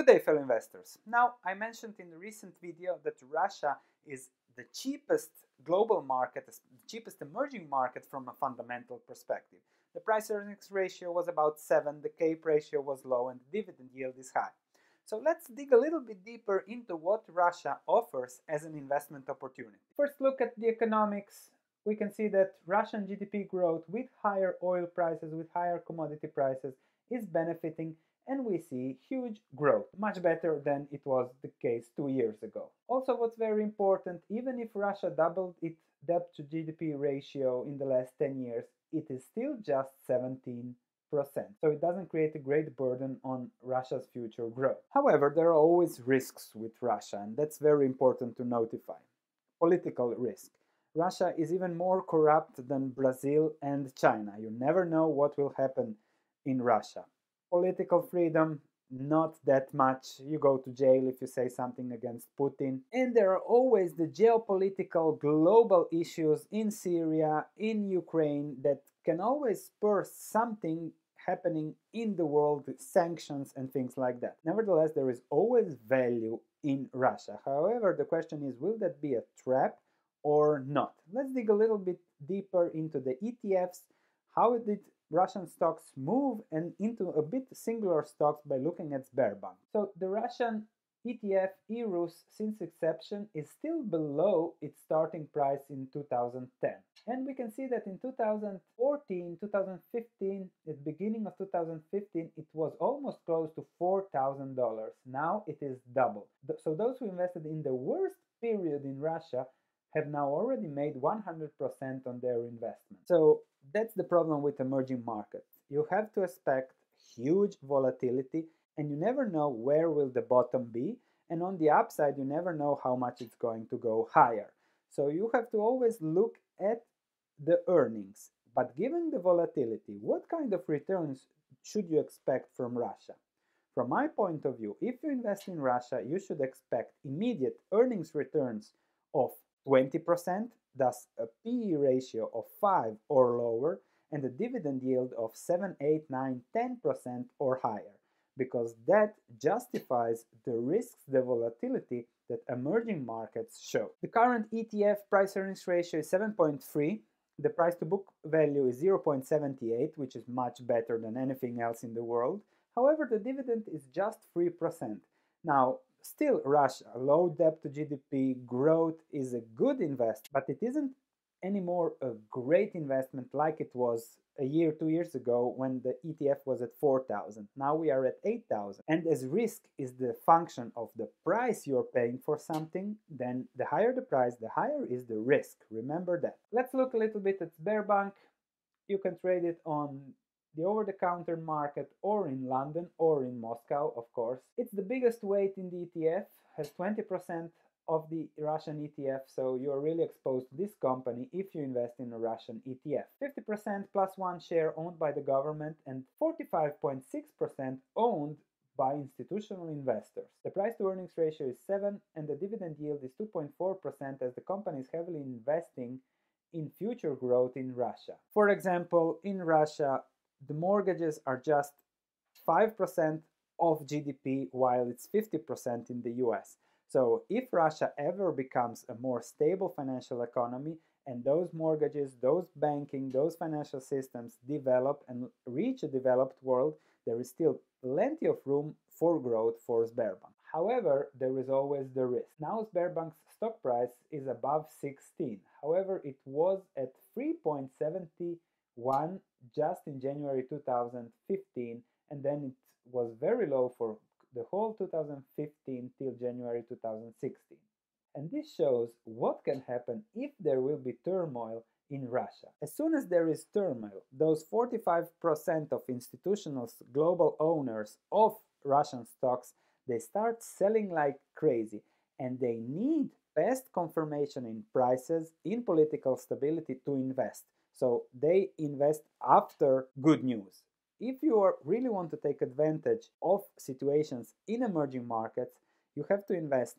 Good day fellow investors. Now I mentioned in the recent video that Russia is the cheapest global market, the cheapest emerging market from a fundamental perspective. The price earnings ratio was about 7, the CAPE ratio was low and the dividend yield is high. So let's dig a little bit deeper into what Russia offers as an investment opportunity. First look at the economics. We can see that Russian GDP growth with higher oil prices, with higher commodity prices is benefiting and we see huge growth, much better than it was the case two years ago. Also, what's very important, even if Russia doubled its debt to GDP ratio in the last 10 years, it is still just 17%. So it doesn't create a great burden on Russia's future growth. However, there are always risks with Russia, and that's very important to notify. Political risk. Russia is even more corrupt than Brazil and China. You never know what will happen in Russia political freedom not that much. You go to jail if you say something against Putin. And there are always the geopolitical global issues in Syria, in Ukraine, that can always spur something happening in the world, sanctions and things like that. Nevertheless, there is always value in Russia. However, the question is will that be a trap or not? Let's dig a little bit deeper into the ETFs. How did Russian stocks move and into a bit singular stocks by looking at Sberbank. So the Russian ETF ERUS since inception is still below its starting price in 2010. And we can see that in 2014, 2015, at beginning of 2015, it was almost close to $4,000. Now it is double. So those who invested in the worst period in Russia have now already made 100% on their investment. So that's the problem with emerging markets. You have to expect huge volatility and you never know where will the bottom be and on the upside you never know how much it's going to go higher. So you have to always look at the earnings. But given the volatility, what kind of returns should you expect from Russia? From my point of view, if you invest in Russia, you should expect immediate earnings returns of 20%, thus a PE ratio of 5 or lower, and a dividend yield of 7, 8, 9, 10% or higher, because that justifies the risks, the volatility that emerging markets show. The current ETF price earnings ratio is 7.3. The price to book value is 0.78, which is much better than anything else in the world. However, the dividend is just 3%. Now, Still, Russia, low debt to GDP growth is a good investment, but it isn't anymore a great investment like it was a year, two years ago when the ETF was at 4,000. Now we are at 8,000. And as risk is the function of the price you're paying for something, then the higher the price, the higher is the risk. Remember that. Let's look a little bit at Sberbank. You can trade it on the over-the-counter market or in London or in Moscow, of course. It's the biggest weight in the ETF, has 20% of the Russian ETF, so you're really exposed to this company if you invest in a Russian ETF. 50% plus one share owned by the government and 45.6% owned by institutional investors. The price to earnings ratio is 7 and the dividend yield is 2.4% as the company is heavily investing in future growth in Russia. For example, in Russia, the mortgages are just 5% of GDP while it's 50% in the US. So if Russia ever becomes a more stable financial economy and those mortgages, those banking, those financial systems develop and reach a developed world, there is still plenty of room for growth for Sberbank. However, there is always the risk. Now Sberbank's stock price is above 16. However, it was at 3.71 just in January 2015 and then it was very low for the whole 2015 till January 2016. And this shows what can happen if there will be turmoil in Russia. As soon as there is turmoil, those 45% of institutional global owners of Russian stocks, they start selling like crazy and they need best confirmation in prices, in political stability to invest. So they invest after good news. If you really want to take advantage of situations in emerging markets, you have to invest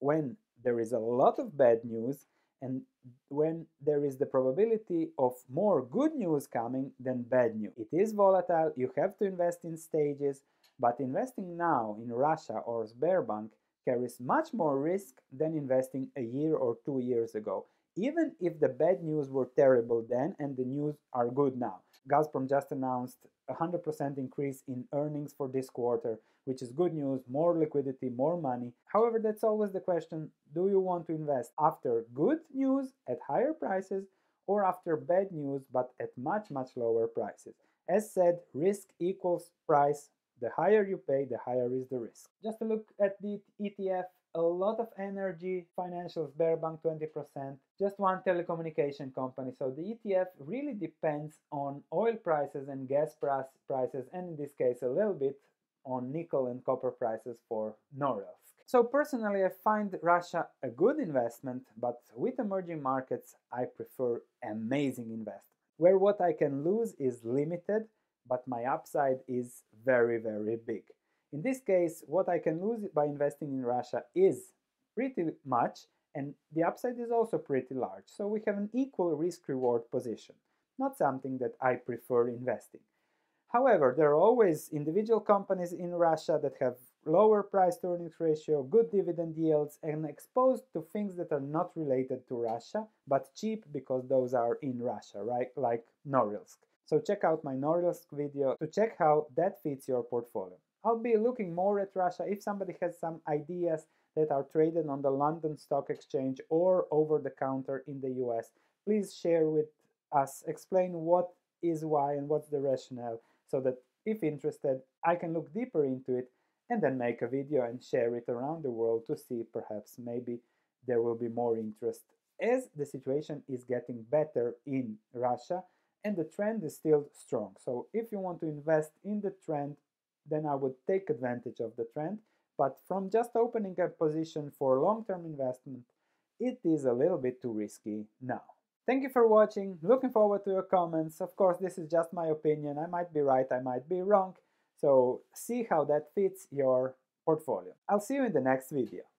when there is a lot of bad news and when there is the probability of more good news coming than bad news. It is volatile, you have to invest in stages, But investing now in Russia or Sberbank carries much more risk than investing a year or two years ago, even if the bad news were terrible then and the news are good now. Gazprom just announced a 100% increase in earnings for this quarter, which is good news, more liquidity, more money. However, that's always the question do you want to invest after good news at higher prices or after bad news but at much, much lower prices? As said, risk equals price. The higher you pay, the higher is the risk. Just to look at the ETF a lot of energy, financials, Sberbank 20%, just one telecommunication company. So the ETF really depends on oil prices and gas prices, and in this case, a little bit on nickel and copper prices for Norilsk. So personally, I find Russia a good investment, but with emerging markets, I prefer amazing investment, where what I can lose is limited, but my upside is very, very big. In this case, what I can lose by investing in Russia is pretty much, and the upside is also pretty large. So we have an equal risk-reward position, not something that I prefer investing. However, there are always individual companies in Russia that have lower price to earnings ratio, good dividend yields, and exposed to things that are not related to Russia, but cheap because those are in Russia, right? Like Norilsk. So check out my Norilsk video to check how that fits your portfolio. I'll be looking more at Russia if somebody has some ideas that are traded on the London Stock Exchange or over the counter in the US. Please share with us, explain what is why and what's the rationale so that if interested, I can look deeper into it and then make a video and share it around the world to see perhaps maybe there will be more interest as the situation is getting better in Russia and the trend is still strong. So if you want to invest in the trend then I would take advantage of the trend. But from just opening a position for long-term investment, it is a little bit too risky now. Thank you for watching, looking forward to your comments. Of course, this is just my opinion. I might be right, I might be wrong. So see how that fits your portfolio. I'll see you in the next video.